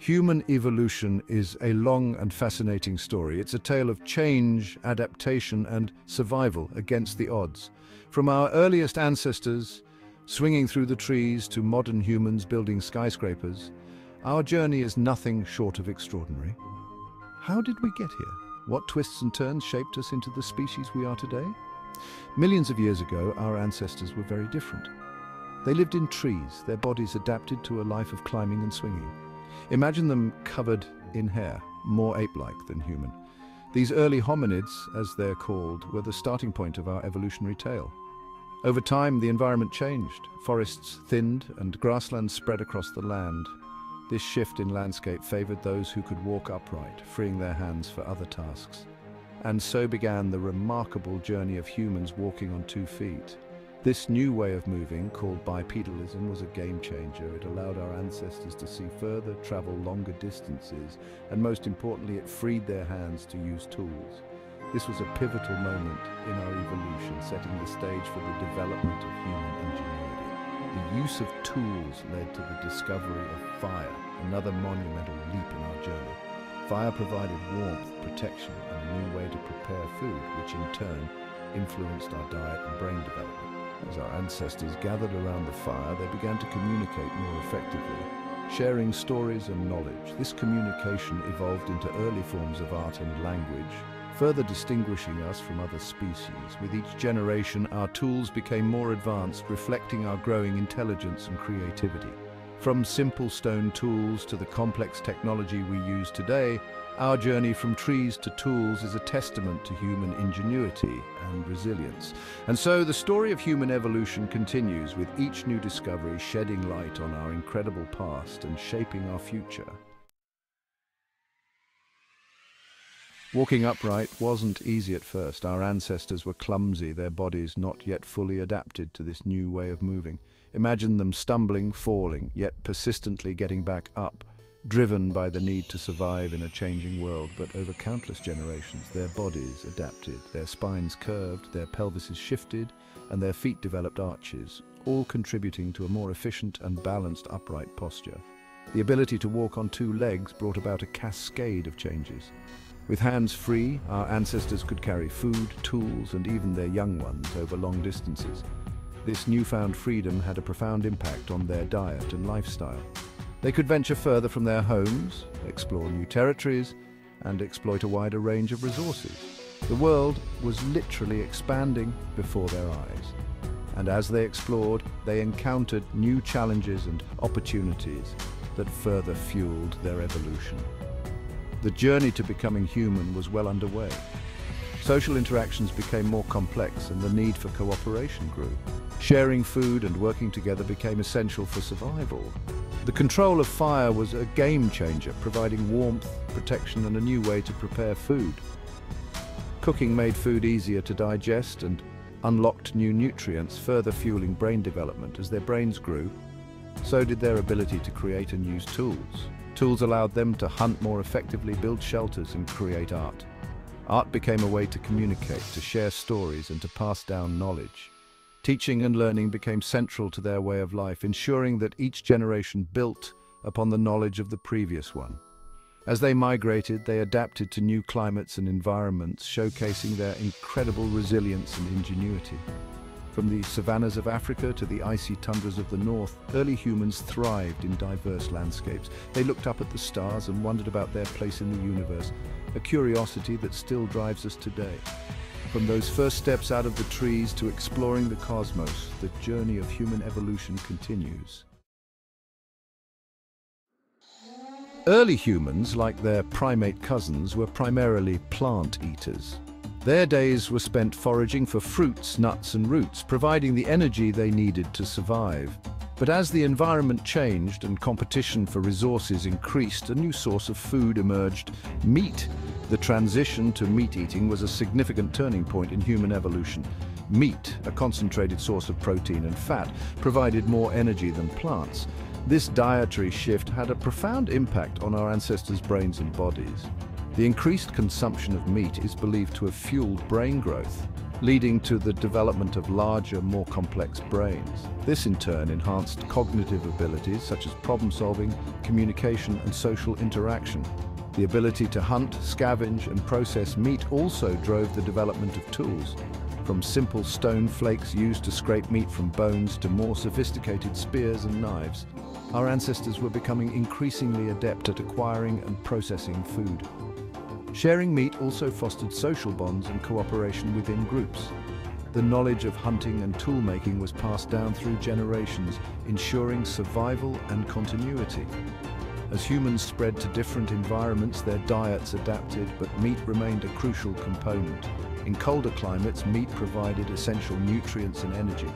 Human evolution is a long and fascinating story. It's a tale of change, adaptation, and survival against the odds. From our earliest ancestors, swinging through the trees, to modern humans building skyscrapers, our journey is nothing short of extraordinary. How did we get here? What twists and turns shaped us into the species we are today? Millions of years ago, our ancestors were very different. They lived in trees, their bodies adapted to a life of climbing and swinging. Imagine them covered in hair, more ape-like than human. These early hominids, as they're called, were the starting point of our evolutionary tale. Over time, the environment changed. Forests thinned and grasslands spread across the land. This shift in landscape favored those who could walk upright, freeing their hands for other tasks. And so began the remarkable journey of humans walking on two feet. This new way of moving, called bipedalism, was a game changer. It allowed our ancestors to see further, travel longer distances, and most importantly, it freed their hands to use tools. This was a pivotal moment in our evolution, setting the stage for the development of human ingenuity. The use of tools led to the discovery of fire, another monumental leap in our journey. Fire provided warmth, protection, and a new way to prepare food, which in turn influenced our diet and brain development. As our ancestors gathered around the fire, they began to communicate more effectively, sharing stories and knowledge. This communication evolved into early forms of art and language, further distinguishing us from other species. With each generation, our tools became more advanced, reflecting our growing intelligence and creativity. From simple stone tools to the complex technology we use today, our journey from trees to tools is a testament to human ingenuity and resilience. And so the story of human evolution continues with each new discovery shedding light on our incredible past and shaping our future. Walking upright wasn't easy at first. Our ancestors were clumsy, their bodies not yet fully adapted to this new way of moving. Imagine them stumbling, falling, yet persistently getting back up driven by the need to survive in a changing world, but over countless generations, their bodies adapted, their spines curved, their pelvises shifted, and their feet developed arches, all contributing to a more efficient and balanced upright posture. The ability to walk on two legs brought about a cascade of changes. With hands free, our ancestors could carry food, tools, and even their young ones over long distances. This newfound freedom had a profound impact on their diet and lifestyle. They could venture further from their homes, explore new territories, and exploit a wider range of resources. The world was literally expanding before their eyes. And as they explored, they encountered new challenges and opportunities that further fueled their evolution. The journey to becoming human was well underway. Social interactions became more complex and the need for cooperation grew. Sharing food and working together became essential for survival. The control of fire was a game changer, providing warmth, protection and a new way to prepare food. Cooking made food easier to digest and unlocked new nutrients, further fueling brain development. As their brains grew, so did their ability to create and use tools. Tools allowed them to hunt more effectively, build shelters and create art. Art became a way to communicate, to share stories and to pass down knowledge. Teaching and learning became central to their way of life, ensuring that each generation built upon the knowledge of the previous one. As they migrated, they adapted to new climates and environments, showcasing their incredible resilience and ingenuity. From the savannas of Africa to the icy tundras of the north, early humans thrived in diverse landscapes. They looked up at the stars and wondered about their place in the universe, a curiosity that still drives us today. From those first steps out of the trees to exploring the cosmos, the journey of human evolution continues. Early humans, like their primate cousins, were primarily plant eaters. Their days were spent foraging for fruits, nuts and roots, providing the energy they needed to survive. But as the environment changed and competition for resources increased, a new source of food emerged, meat. The transition to meat eating was a significant turning point in human evolution. Meat, a concentrated source of protein and fat, provided more energy than plants. This dietary shift had a profound impact on our ancestors' brains and bodies. The increased consumption of meat is believed to have fueled brain growth, leading to the development of larger, more complex brains. This in turn enhanced cognitive abilities such as problem-solving, communication and social interaction. The ability to hunt, scavenge and process meat also drove the development of tools, from simple stone flakes used to scrape meat from bones to more sophisticated spears and knives. Our ancestors were becoming increasingly adept at acquiring and processing food. Sharing meat also fostered social bonds and cooperation within groups. The knowledge of hunting and tool making was passed down through generations, ensuring survival and continuity. As humans spread to different environments, their diets adapted, but meat remained a crucial component. In colder climates, meat provided essential nutrients and energy,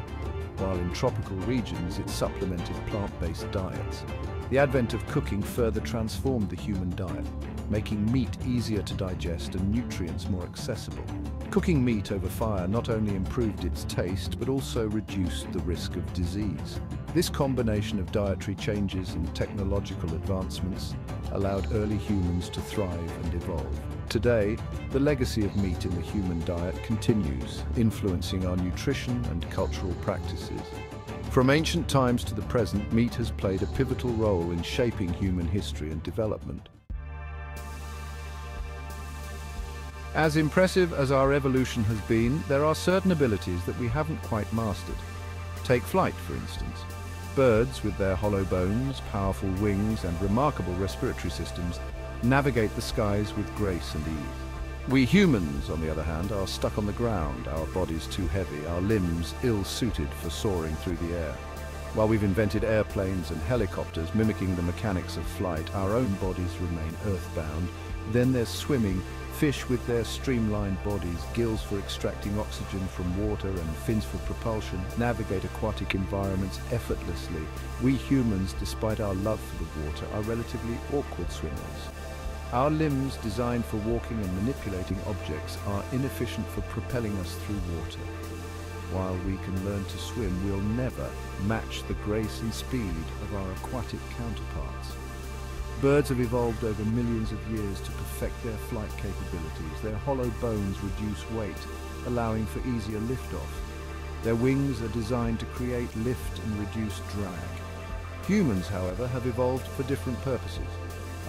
while in tropical regions it supplemented plant-based diets. The advent of cooking further transformed the human diet, making meat easier to digest and nutrients more accessible. Cooking meat over fire not only improved its taste, but also reduced the risk of disease. This combination of dietary changes and technological advancements allowed early humans to thrive and evolve. Today, the legacy of meat in the human diet continues, influencing our nutrition and cultural practices. From ancient times to the present, meat has played a pivotal role in shaping human history and development. As impressive as our evolution has been, there are certain abilities that we haven't quite mastered. Take flight, for instance. Birds, with their hollow bones, powerful wings and remarkable respiratory systems, navigate the skies with grace and ease. We humans, on the other hand, are stuck on the ground, our bodies too heavy, our limbs ill-suited for soaring through the air. While we've invented airplanes and helicopters mimicking the mechanics of flight, our own bodies remain earthbound. Then there's swimming, Fish with their streamlined bodies, gills for extracting oxygen from water and fins for propulsion, navigate aquatic environments effortlessly. We humans, despite our love for the water, are relatively awkward swimmers. Our limbs, designed for walking and manipulating objects, are inefficient for propelling us through water. While we can learn to swim, we'll never match the grace and speed of our aquatic counterparts. Birds have evolved over millions of years to perfect their flight capabilities. Their hollow bones reduce weight, allowing for easier liftoff. Their wings are designed to create lift and reduce drag. Humans, however, have evolved for different purposes.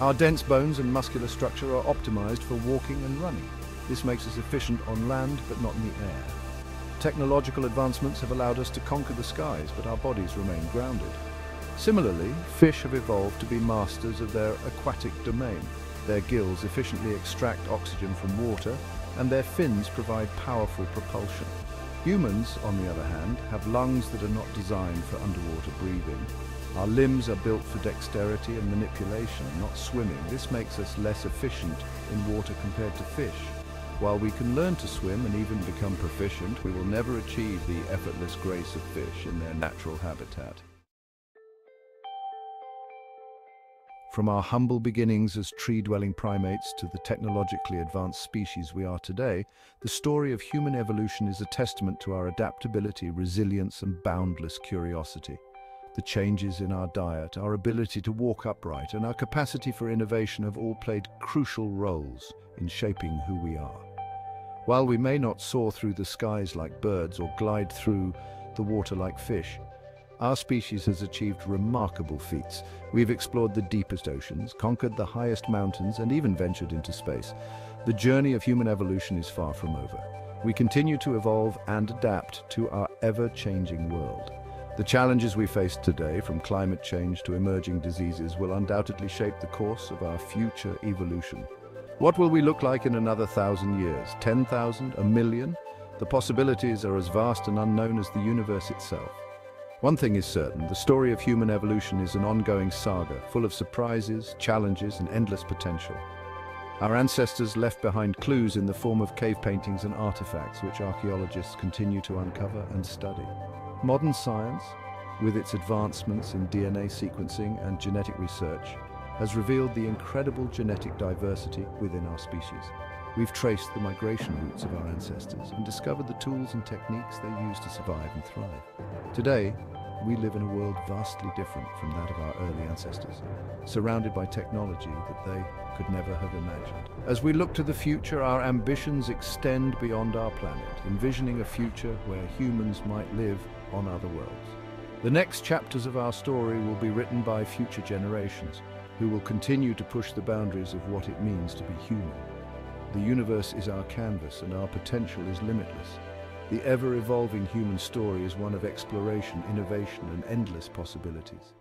Our dense bones and muscular structure are optimized for walking and running. This makes us efficient on land, but not in the air. Technological advancements have allowed us to conquer the skies, but our bodies remain grounded. Similarly, fish have evolved to be masters of their aquatic domain. Their gills efficiently extract oxygen from water, and their fins provide powerful propulsion. Humans, on the other hand, have lungs that are not designed for underwater breathing. Our limbs are built for dexterity and manipulation, not swimming. This makes us less efficient in water compared to fish. While we can learn to swim and even become proficient, we will never achieve the effortless grace of fish in their natural habitat. From our humble beginnings as tree-dwelling primates to the technologically advanced species we are today, the story of human evolution is a testament to our adaptability, resilience and boundless curiosity. The changes in our diet, our ability to walk upright and our capacity for innovation have all played crucial roles in shaping who we are. While we may not soar through the skies like birds or glide through the water like fish, our species has achieved remarkable feats. We've explored the deepest oceans, conquered the highest mountains, and even ventured into space. The journey of human evolution is far from over. We continue to evolve and adapt to our ever-changing world. The challenges we face today, from climate change to emerging diseases, will undoubtedly shape the course of our future evolution. What will we look like in another thousand years? 10,000? A million? The possibilities are as vast and unknown as the universe itself. One thing is certain, the story of human evolution is an ongoing saga, full of surprises, challenges and endless potential. Our ancestors left behind clues in the form of cave paintings and artifacts which archaeologists continue to uncover and study. Modern science, with its advancements in DNA sequencing and genetic research, has revealed the incredible genetic diversity within our species. We've traced the migration routes of our ancestors and discovered the tools and techniques they used to survive and thrive. Today, we live in a world vastly different from that of our early ancestors, surrounded by technology that they could never have imagined. As we look to the future, our ambitions extend beyond our planet, envisioning a future where humans might live on other worlds. The next chapters of our story will be written by future generations, who will continue to push the boundaries of what it means to be human. The universe is our canvas and our potential is limitless. The ever-evolving human story is one of exploration, innovation and endless possibilities.